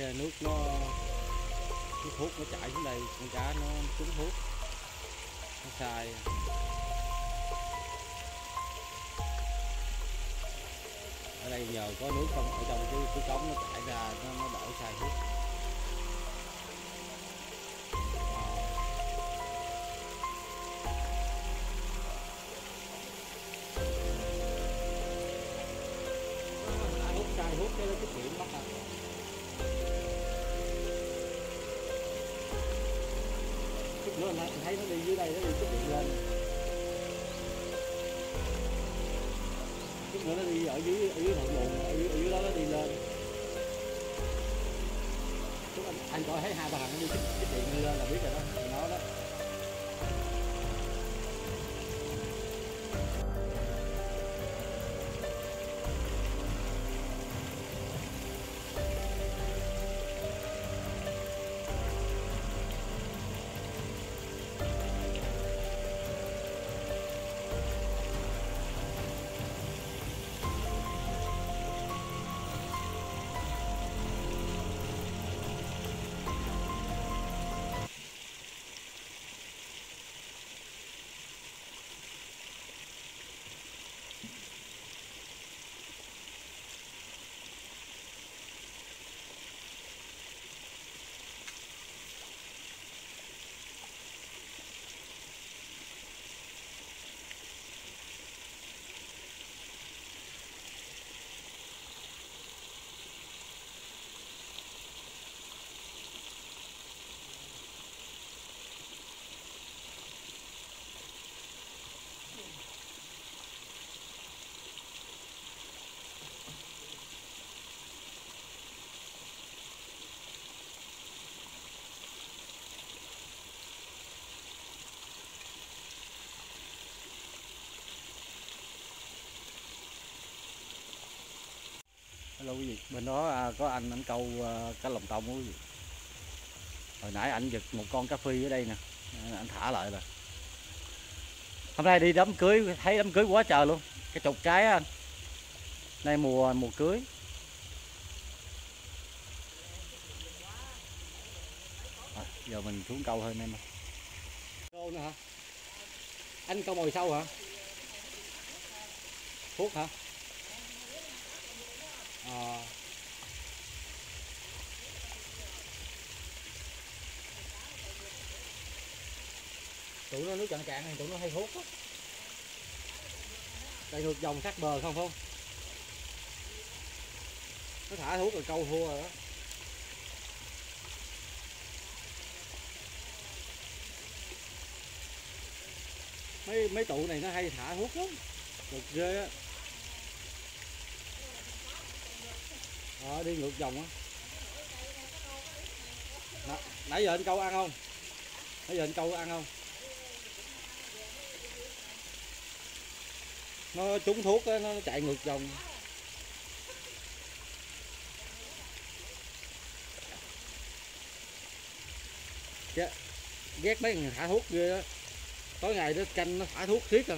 nước nó nước hút nó chảy xuống đây, con cá nó trúng hút. Nó sai. Ở đây nhờ có nước không? Ở trong cái cái cống nó chảy ra, nó nó đỡ sai hút. Hút sai hút cái mình anh thấy nó đi dưới đây nó đi chút điện lên chút nữa nó đi ở dưới ở dưới thượng nguồn ở dưới, ở dưới đó nó đi lên chút anh, anh coi thấy hai ba thằng nó đi chút, chút điện đi lên là biết rồi đó mình nó đó hello quý vị. Bên đó à, có anh anh câu à, cá lồng tông quý vị. Hồi nãy anh giật một con cá phi ở đây nè. Anh- thả lại rồi. Hôm nay đi đám cưới thấy đám cưới quá trời luôn. Cái chục cái anh. Nay mùa mùa cưới. À, giờ mình xuống câu thôi anh em câu nữa hả? Anh câu mồi sâu hả? Thuốc hả? Ờ. à. tụi nó nước cạn cạn này tụi nó hay hút á. Đây ngược dòng sát bờ không không nó thả hút rồi câu thua rồi đó. Mấy mấy tụ này nó hay thả hút lắm. Cực ghê á. Đó, đi ngược dòng á. Nãy giờ anh câu ăn không? Nãy giờ anh câu ăn không? Nó trúng thuốc á nó chạy ngược dòng. Ghét- ghét mấy thằng thả thuốc ghê á. Tối ngày nó canh nó thả thuốc thiết à.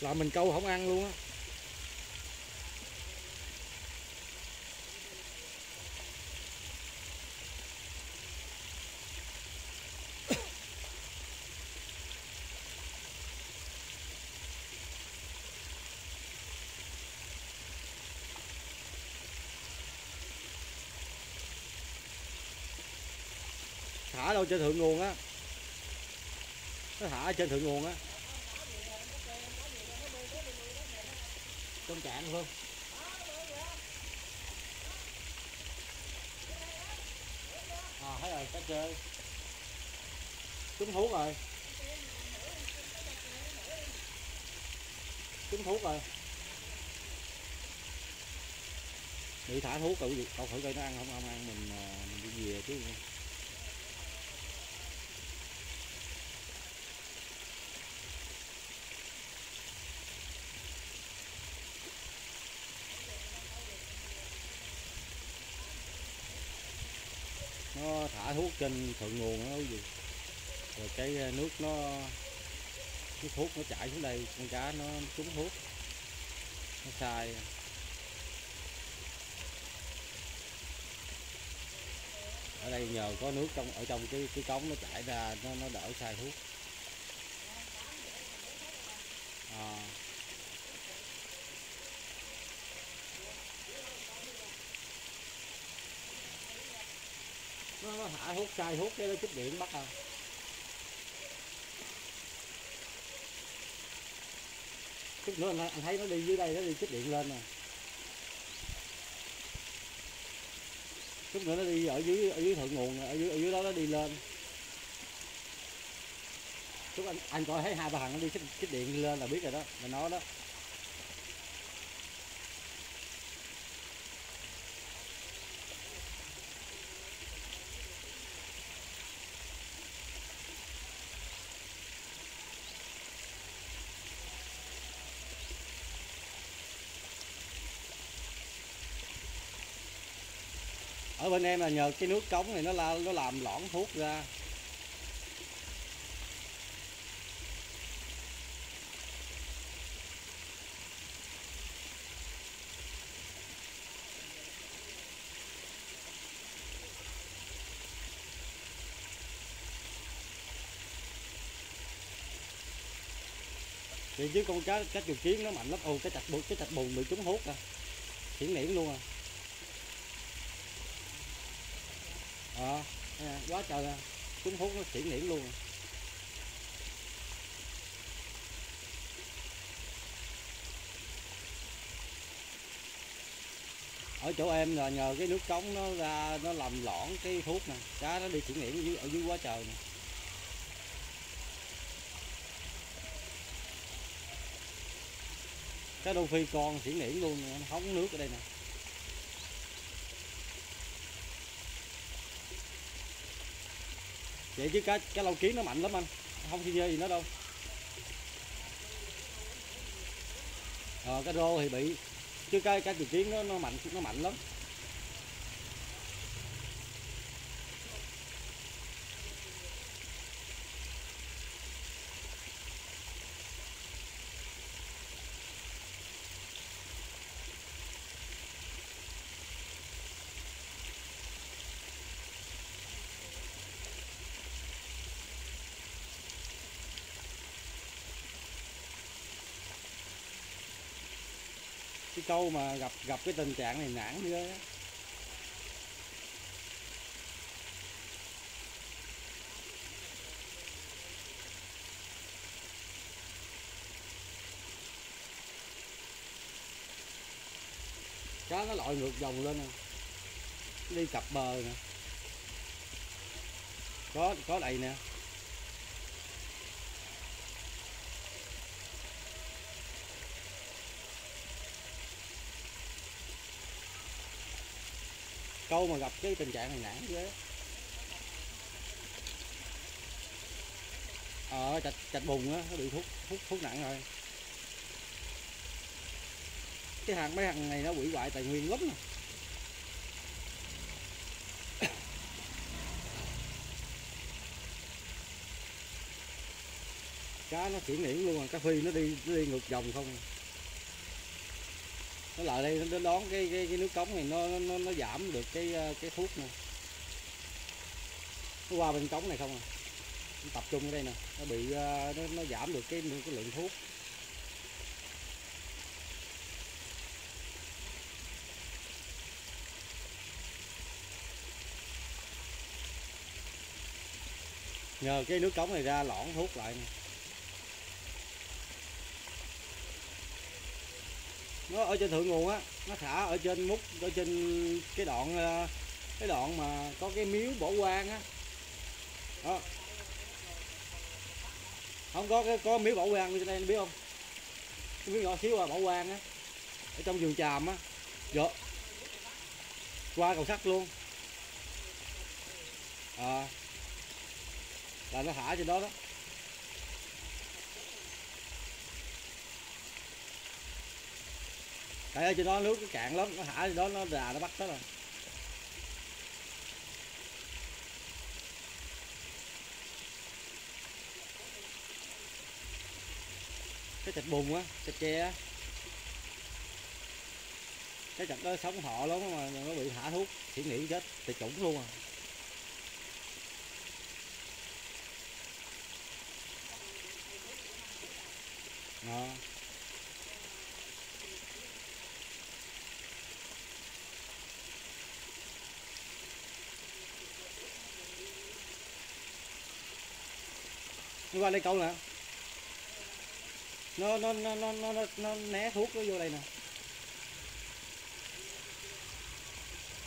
Là mình câu không ăn luôn á. Ở trên thượng nguồn á. Nó thả ở trên thượng nguồn á. Trong trạng không? À thấy rồi cá chơi. Trúng thuốc rồi. Trúng thuốc rồi. Bị thả thuốc rồi cậu câu thử coi nó ăn không? Không ăn, mình à, mình đi về chứ. thuốc trên thượng nguồn nó gì rồi cái ờ, nước nó, cái thuốc nó chảy xuống đây, con cá nó trúng thuốc, nó sai. Ở đây nhờ có nước trong, ở trong cái cái cống nó chảy ra, nó nó đỡ sai thuốc. Nó, nó thả hút sai hút cái nó chích điện bắt à chút nữa anh, thấy nó đi dưới đây nó đi chích điện lên nè. Chút nữa nó đi ở dưới ở dưới thượng nguồn ở dưới ở dưới đó nó đi lên. Chút anh anh coi thấy hai ba thằng nó đi chích, chích điện lên là biết rồi đó là nó đó. Ở bên em là nhờ cái nước cống này nó la, nó làm lõn thuốc ra. Thì chứ con cá cá chuột kiến nó mạnh lắm. Ô cái chạch bùn cái chạch bùn bị trúng hút à. Hiển niễn luôn à. Ờ à, quá trời à. trúng hút nó chuyển nhiễm luôn. Ở chỗ em là nhờ cái nước cống nó ra nó làm lõn cái thuốc nè. Cá nó đi chuyển nhiễm ở dưới, ở dưới quá trời nè. Cái đô phi con chuyển nhiễm luôn nó hóng nước ở đây nè. Vậy chứ cá cá lau kiến nó mạnh lắm anh. Không khi nhơ gì nó đâu. Ờ cái rô thì bị chứ cái cái chuột kiến nó nó mạnh nó mạnh lắm. Cái câu mà gặp gặp cái tình trạng này nản ghê á cá nó lội ngược dòng lên nè. Đi cặp bờ nè. Có có đầy nè. Câu mà gặp cái tình trạng này nản ghê. Ờ chạch chạch bùn á, nó bị thuốc thuốc thuốc nặng rồi. Cái hàng mấy hàng này nó hủy hoại tài nguyên lắm nè. Cá nó chuyển nghỉ luôn à cá phi nó đi nó đi ngược dòng không à nó lại đây nó đón cái cái, cái nước cống này nó nó nó giảm được cái ờ, cái thuốc nè nó qua bên cống này không à? Nó tập trung ở đây nè. Nó bị ờ, nó, nó giảm được cái cái lượng thuốc. Nhờ cái nước cống này ra lõn thuốc lại nè. Nó ở trên thượng nguồn á, nó thả ở trên mút ở trên cái đoạn ờ, cái đoạn mà có cái miếu bỏ quan á. Đó. Không có cái, có miếu bảo quan như đây biết không? Cái miếu nhỏ xíu à bảo quan á, ở trong vườn tràm á. Dạ. Qua cầu sắt luôn. À là nó thả trên đó đó. tại ở trên đó nước nó cạn lắm, nó thả đó, nó đà, nó bắt đó rồi. Cái thịt bùn á, thịt tre á. Cái chặt đó sống họ lắm mà nó bị thả thuốc, chỉ nghĩ chết tuyệt chủng luôn à. Ngon à. Đi qua đây câu nè. Nó nó nó nó nó nó, nó né thuốc nó vô đây nè.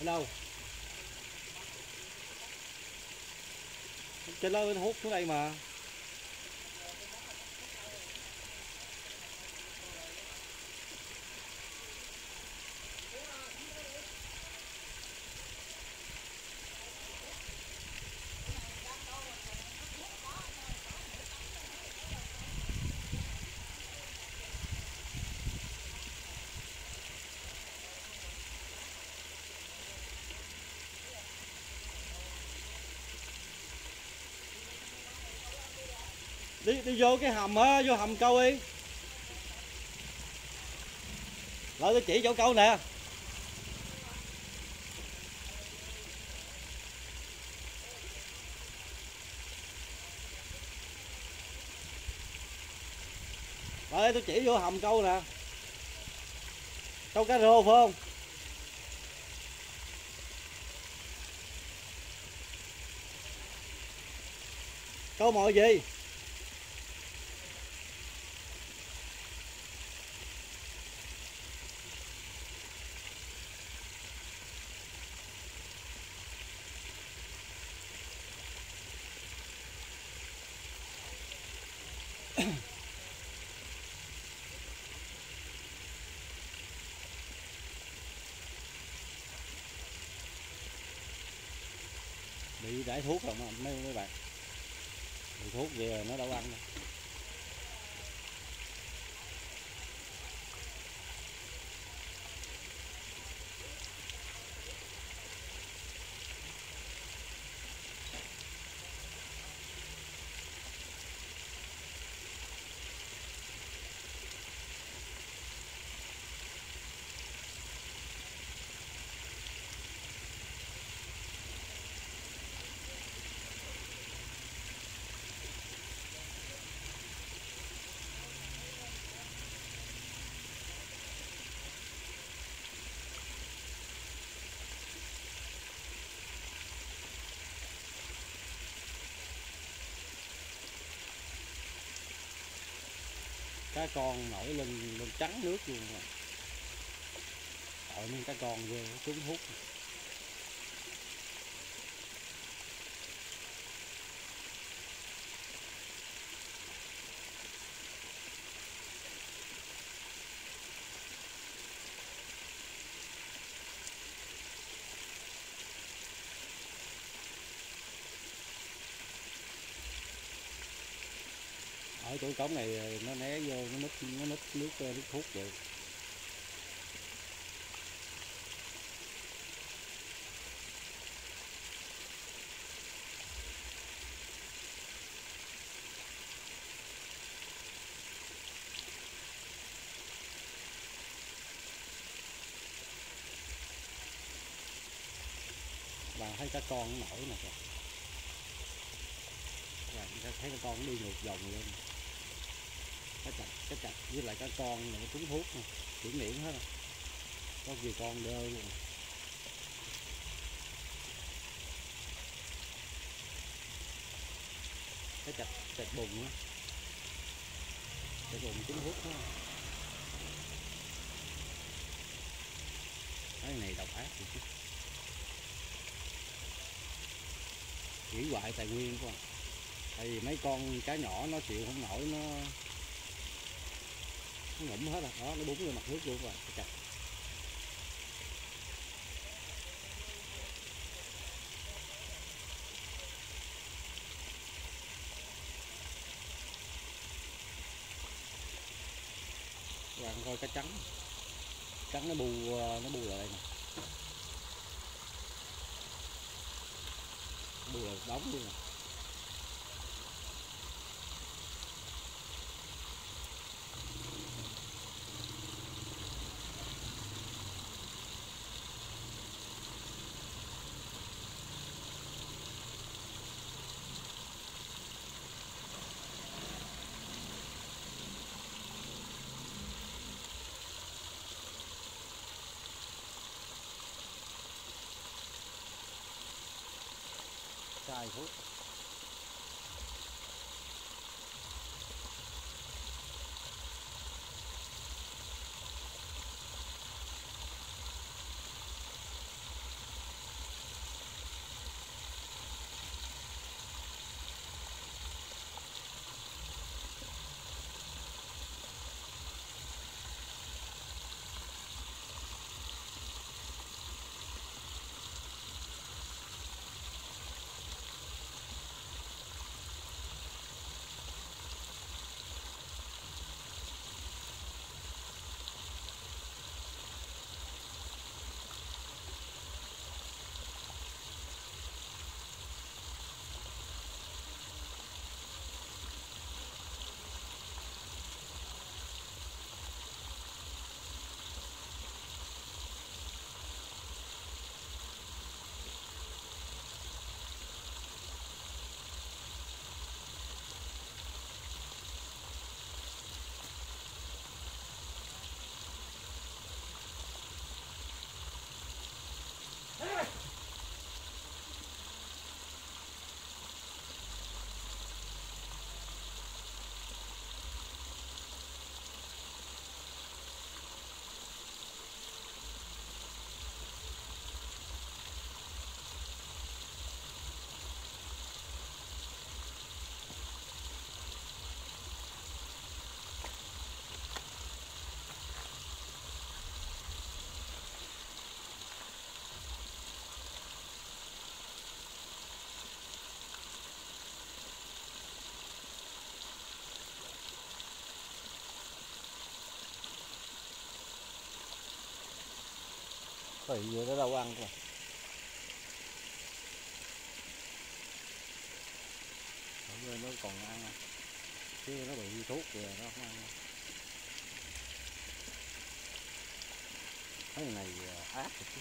Ở đâu? Trên đó nó hút xuống đây mà. Đi đi vô cái hầm á, vô hầm câu đi. Lại tôi chỉ chỗ câu nè. Lại tôi chỉ vô hầm câu nè. Câu cá rô phải không? Câu mọi gì? Thuốc rồi mà mấy mấy bạn. Thuốc về nó đâu ăn đâu. Cá con nổi lên lên trắng nước luôn rồi. Tội nên cá con ghê xuống hút ở chỗ cống này ờ, nó né vô, nó nứt nó nứt nước ờ, nước thuốc vậy. Bạn thấy cá con nó nổi nè kìa. Bạn thấy cá con nó đi ngược dòng lên cá chạch cá chạch với lại cá con này nó trúng thuốc này. chuyển miệng hết rồi. Có gì con đơ luôn cá chạch chạch bùn á. Chạch bùn trúng thuốc đó. Cái này độc ác thì chứ. Hủy hoại tài nguyên của tại vì mấy con cá nhỏ nó chịu không nổi, nó nó ngụm hết rồi. Đó, nó búng vô mặt nước luôn rồi. Chặt các bạn coi cá trắng. Trắng nó bu ờ, nó bu lại đây nè. Bu là đóng luôn nè. Sai thuốc Rồi giờ nó đâu ăn rồi Ở nó còn ăn à. Chứ nó bị thuốc kìa nó không ăn đâu. Cái này à, ác rồi chứ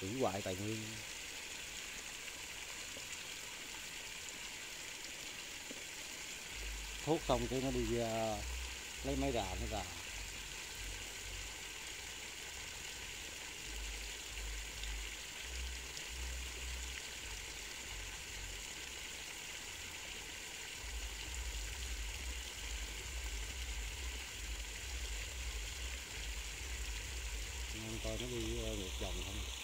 hủy hoại tài nguyên thuốc xong cái nó đi uh, lấy máy gà, nó gà nên coi nó đi uh, ngược dòng không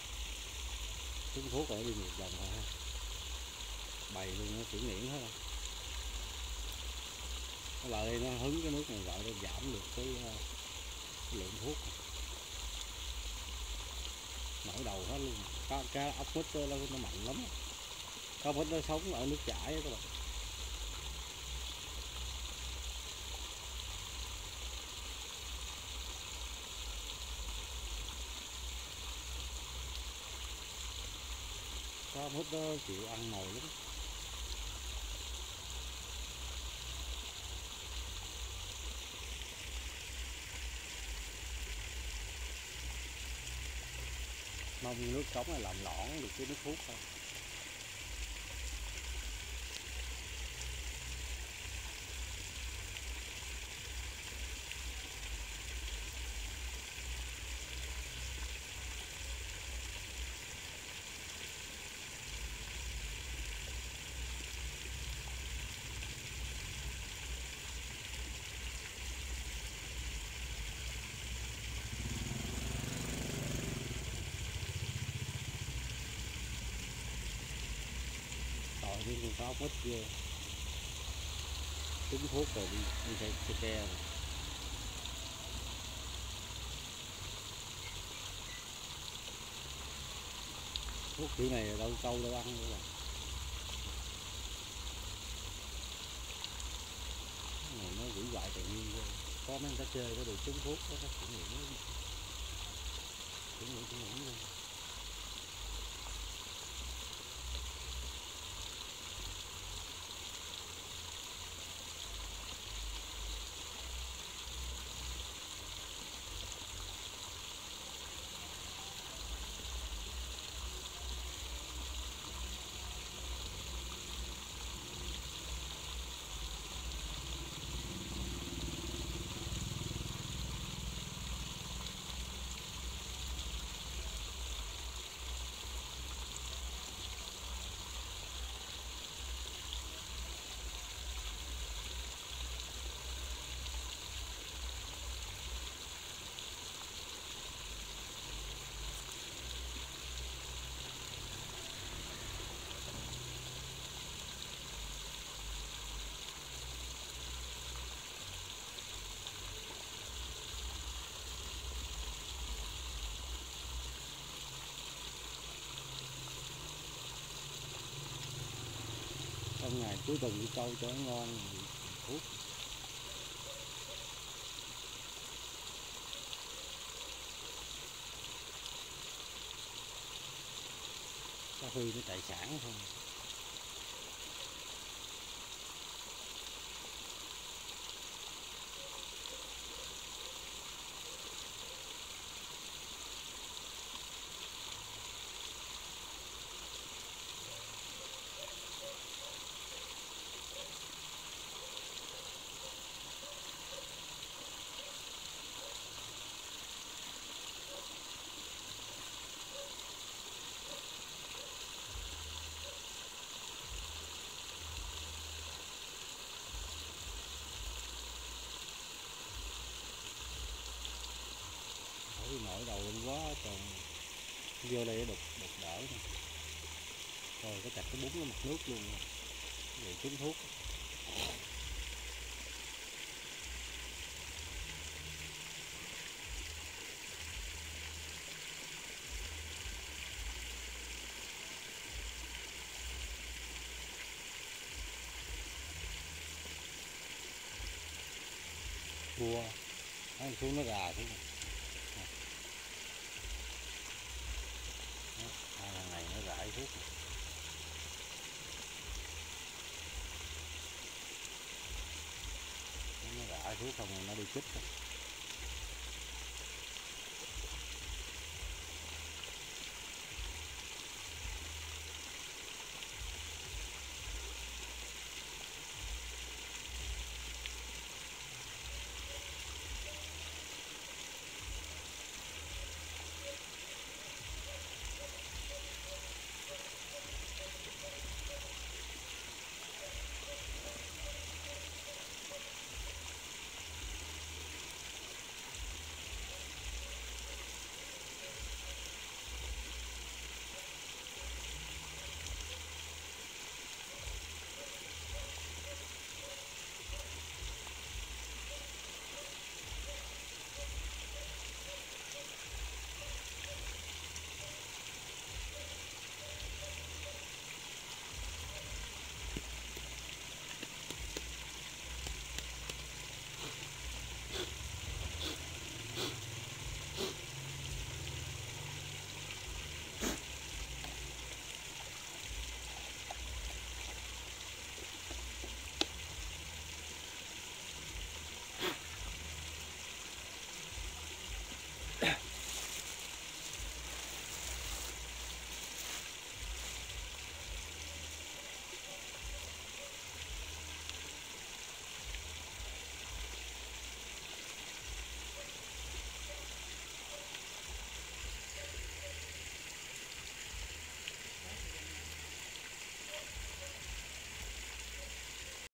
phút rồi đi một vòng rồi ha. Bày luôn nó chuyển nghiễn hết. Rồi nó lại đây nó hứng cái nước này lại nó giảm được cái, ờ, cái lượng thuốc. Nổi đầu hết luôn. Cá, cá ốc mít nó, nó mạnh lắm. Cá mít nó sống ở nước chảy các bạn. Hết đó, chịu ăn mồi lắm. Mong nước cống này làm lõn được cái nước thuốc thôi. Tội thêm con cá mít ghê trúng thuốc rồi đi đi xe xe ke rồi. thuốc kiểu này đâu câu đâu ăn nữa rồi này nó hủy lại tự nhiên ghê. có mấy người ta chơi có được trúng thuốc có các kiểm nghiệm nó kiểm nghiệm kiểm nghiệm luôn ngày cuối tuần đi câu cho nó ngon thuốc cá phê nó tài sản không vô đây đục đục đỡ thôi. Rồi cái chặt cái bún nó mặt nước luôn. Rồi trúng thuốc. Cua. Nó xuống nó gà xuống nè. Đó, hai thằng này nó rải thuốc nè nó